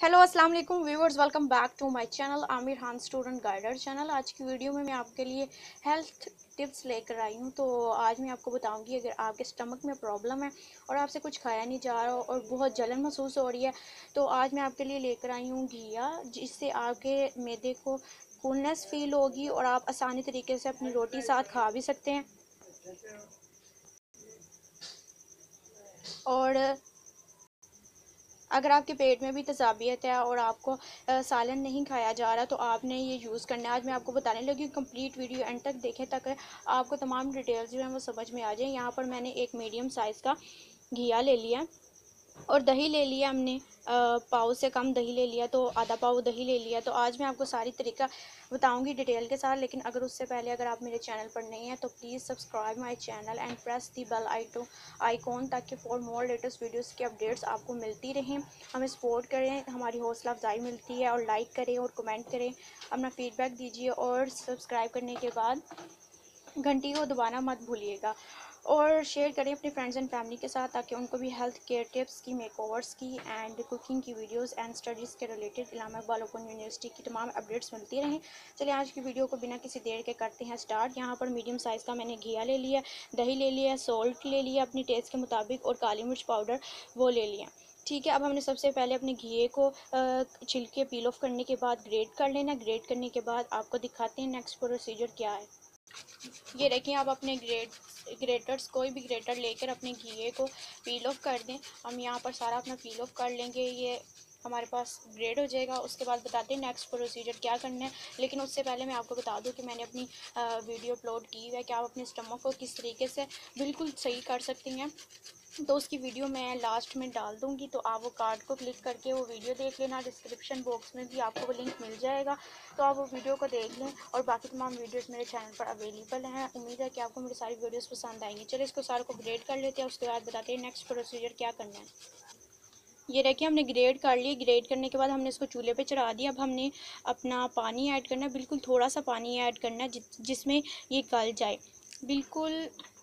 Hello अस्सलाम वालेकुम viewers welcome back to my channel Aamir Khan student guider channel आज की वीडियो में मैं आपके लिए हेल्थ टिप्स लेकर आई हूँ। तो आज मैं आपको बताऊँगी अगर आपके स्टमक में प्रॉब्लम है और आपसे कुछ खाया नहीं जा रहा और बहुत जलन महसूस हो रही है तो आज मैं आपके लिए लेकर आई हूँ घिया, जिससे आपके मैदे को कूलनेस फील होगी और आप आसानी तरीके से अपनी रोटी साथ खा भी सकते हैं। और अगर आपके पेट में भी तजाबियत है और आपको सालन नहीं खाया जा रहा तो आपने ये यूज़ करना है। आज मैं आपको बताने लगी कंप्लीट वीडियो एंड तक देखें तक आपको तमाम डिटेल्स जो हैं वो समझ में आ जाए। यहाँ पर मैंने एक मीडियम साइज़ का घिया ले लिया और दही ले लिया हमने। पाव से कम दही ले लिया तो आधा पाव दही ले लिया। तो आज मैं आपको सारी तरीका बताऊँगी डिटेल के साथ, लेकिन अगर उससे पहले अगर आप मेरे चैनल पर नहीं हैं तो please subscribe my channel and press the bell आइटो, icon, ताकि फॉर मोर लेटेस्ट वीडियोस की अपडेट्स आपको मिलती रहें। हमें सपोर्ट करें, हमारी हौसला अफजाई मिलती है, और लाइक करें और कमेंट करें। अपना फीडबैक दीजिए और सब्सक्राइब करने के बाद घंटी को दबाना मत भूलिएगा और शेयर करें अपने फ्रेंड्स एंड फैमिली के साथ ताकि उनको भी हेल्थ केयर टिप्स की मेकओवर्स की एंड कुकिंग की वीडियोस एंड स्टडीज़ के related Allama Iqbal open university की तमाम अपडेट्स मिलती रहें। चलिए आज की वीडियो को बिना किसी देर के करते हैं स्टार्ट यहाँ पर मीडियम साइज़ का मैंने घिया ले लिया, दही ले लिया सोल्ट ले लिया अपनी टेस्ट के मुताबिक और काली मिर्च पाउडर वो ले लिया। ठीक है, अब हमने सबसे पहले अपने घी को छिलके पील ऑफ़ करने के बाद ग्रेट कर लेना। ग्रेट करने के बाद आपको दिखाते हैं नेक्स्ट प्रोसीजर क्या है। ये देखिए, आप अपने ग्रेट ग्रेटर्स कोई भी ग्रेटर लेकर अपने घीए को पील ऑफ़ कर दें। हम यहाँ पर सारा अपना पील ऑफ़ कर लेंगे। ये हमारे पास ग्रेड हो जाएगा। उसके बाद बताते हैं नेक्स्ट प्रोसीजर क्या करना है। लेकिन उससे पहले मैं आपको बता दूँ कि मैंने अपनी वीडियो अपलोड की है कि आप अपने स्टमक को किस तरीके से बिल्कुल सही कर सकती हैं। तो उसकी वीडियो मैं लास्ट में डाल दूँगी तो आप वो कार्ड को क्लिक करके वो वीडियो देख लेना। डिस्क्रिप्शन बॉक्स में भी आपको वो लिंक मिल जाएगा। तो आप वो वीडियो को देख लें और बाकी तमाम वीडियोस मेरे चैनल पर अवेलेबल हैं। उम्मीद है कि आपको मेरी सारी वीडियोस पसंद आएँगी। चलिए इसको सारे को ग्रेड कर लेते हैं, उसके बाद बताते हैं नेक्स्ट प्रोसीजर क्या करना है। ये देखिए हमने ग्रेड कर लिए ग्रेड करने के बाद हमने इसको चूल्हे पे चढ़ा दिया। अब हमने अपना पानी ऐड करना बिल्कुल थोड़ा सा पानी ऐड करना है जिसमें ये गल जाए। बिल्कुल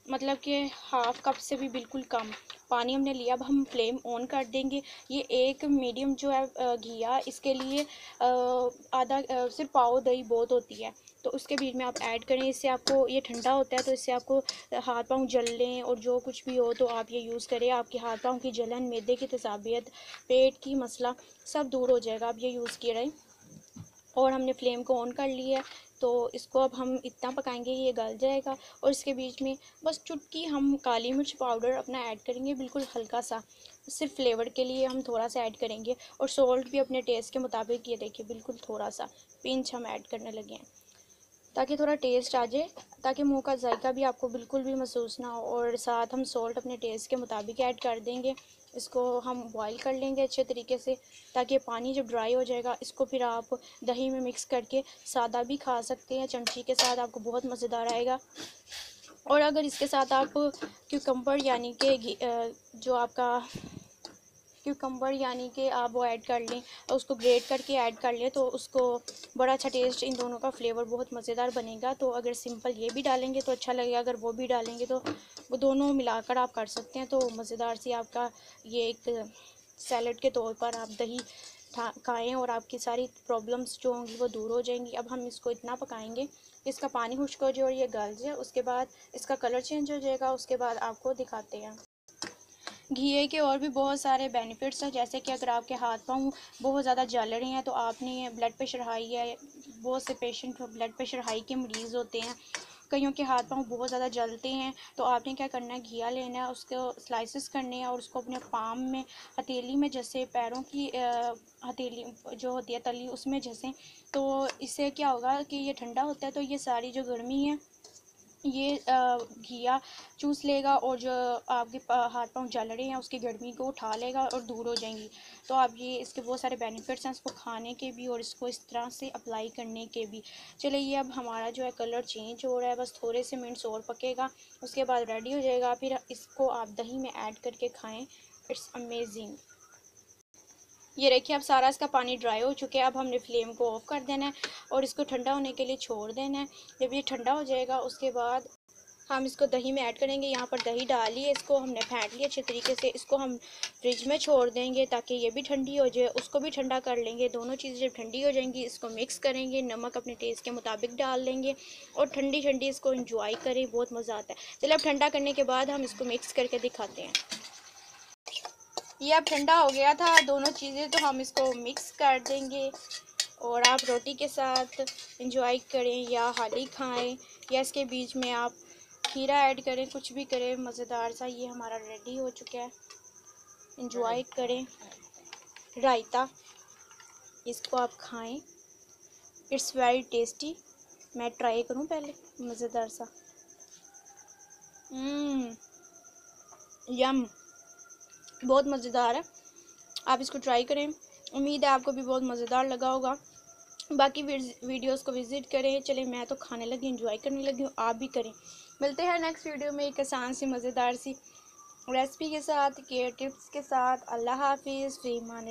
मतलब कि हाफ़ कप से भी बिल्कुल कम। पानी हमने लिया, अब हम फ्लेम ऑन कर देंगे। ये एक मीडियम जो है घिया, इसके लिए आधा सिर्फ़ पाव दही बहुत होती है। तो उसके बीच में आप ऐड करें, इससे आपको ये ठंडा होता है तो इससे आपको हाथ पाँव जल लें और जो कुछ भी हो तो आप ये यूज़ करें। आपके हाथ पाँव की जलन, मैदे की तसाबियत, पेट की मसला सब दूर हो जाएगा। आप ये यूज़ किए रहें। और हमने फ्लेम को ऑन कर लिया तो इसको अब हम इतना पकाएँगे, ये गल जाएगा और इसके बीच में बस चुटकी हम काली मिर्च पाउडर अपना ऐड करेंगे बिल्कुल हल्का सा। सिर्फ़ फ्लेवर के लिए हम थोड़ा सा ऐड करेंगे और सॉल्ट भी अपने टेस्ट के मुताबिक, ये देखिए बिल्कुल थोड़ा सा पिंच हम ऐड करने लगे हैं। ताकि थोड़ा टेस्ट आ जाए, ताकि मुँह का जायका भी आपको बिल्कुल भी महसूस ना हो और साथ हम सॉल्ट अपने टेस्ट के मुताबिक ऐड कर देंगे। इसको हम बॉईल कर लेंगे अच्छे तरीके से, ताकि पानी जब ड्राई हो जाएगा, इसको फिर आप दही में मिक्स करके सादा भी खा सकते हैं, चमची के साथ आपको बहुत मज़ेदार आएगा। और अगर इसके साथ आप, क्यूकम्बर यानी कि जो आपका क्यूकम्बर यानी कि आप वो ऐड कर लें और उसको ग्रेट करके ऐड कर लें तो उसको बड़ा अच्छा टेस्ट इन दोनों का फ्लेवर बहुत मज़ेदार बनेगा। तो अगर सिंपल ये भी डालेंगे तो अच्छा लगेगा, अगर वो भी डालेंगे तो वो दोनों मिलाकर आप कर सकते हैं। तो मज़ेदार सी आपका ये एक सैलड के तौर पर आप दही खाएँ और आपकी सारी प्रॉब्लम्स जो होंगी वो दूर हो जाएँगी। अब हम इसको इतना पकाएँगे, इसका पानी खुश्क हो जाए और ये गल जाए, उसके बाद इसका कलर चेंज हो जाएगा, उसके बाद आपको दिखाते हैं। घी के और भी बहुत सारे बेनिफिट्स हैं। जैसे कि अगर आपके हाथ पाँव बहुत ज़्यादा जल रहे हैं तो आपने ब्लड प्रेशर हाई है बहुत से पेशेंट ब्लड प्रेशर हाई के मरीज़ होते हैं। कईयों के हाथ पाँव बहुत ज़्यादा जलते हैं तो आपने क्या करना है? घिया लेना है, उसको स्लाइसेस करने हैं और उसको अपने पाम में, हथेली में जैसे पैरों की हथेली जो होती है, तली उसमें जैसे। तो इससे क्या होगा कि ये ठंडा होता है तो ये सारी जो गर्मी है ये घिया चूस लेगा और जो आपके हाथ पाँव जल रहे हैं उसकी गर्मी को उठा लेगा और दूर हो जाएँगी। तो आप ये इसके बहुत सारे बेनिफिट्स हैं इसको खाने के भी और इसको इस तरह से अप्लाई करने के भी। चलिए ये अब हमारा जो है कलर चेंज हो रहा है, बस थोड़े से मिनट्स और पकेगा, उसके बाद रेडी हो जाएगा, फिर इसको आप दही में ऐड करके खाएँ इट्स अमेजिंग ये देखिए अब सारा इसका पानी ड्राई हो चुके हैं। अब हमने फ्लेम को ऑफ़ कर देना है और इसको ठंडा होने के लिए छोड़ देना है। जब ये ठंडा हो जाएगा, उसके बाद हम इसको दही में ऐड करेंगे। यहाँ पर दही डालिए, इसको हमने फेंट लिया अच्छे तरीके से। इसको हम फ्रिज में छोड़ देंगे ताकि ये भी ठंडी हो जाए। उसको भी ठंडा कर लेंगे। दोनों चीज़ें जब ठंडी हो जाएँगी, इसको मिक्स करेंगे। नमक अपने टेस्ट के मुताबिक डाल देंगे और ठंडी ठंडी इसको इंजॉय करें। बहुत मज़ा आता है। चलिए, अब ठंडा करने के बाद हम इसको मिक्स करके दिखाते हैं। ये अब ठंडा हो गया था दोनों चीज़ें तो हम इसको मिक्स कर देंगे। और आप रोटी के साथ इंजॉय करें या हाली खाएँ या इसके बीच में आप खीरा ऐड करें कुछ भी करें मज़ेदार सा ये हमारा रेडी हो चुका है। इंजॉय करें। रायता इसको आप खाएँ। इट्स वेरी टेस्टी मैं ट्राई करूँ पहले मज़ेदार सा। यम हम्म, बहुत मज़ेदार है। आप इसको ट्राई करें। उम्मीद है आपको भी बहुत मज़ेदार लगा होगा। बाकी वीडियोस को विज़िट करें। चले, मैं तो खाने लगी इंजॉय करने लगी हूँ। आप भी करें। मिलते हैं नेक्स्ट वीडियो में एक आसान सी, मज़ेदार सी रेसिपी के साथ केयर टिप्स के साथ। अल्लाह हाफिज़। फ़ी मान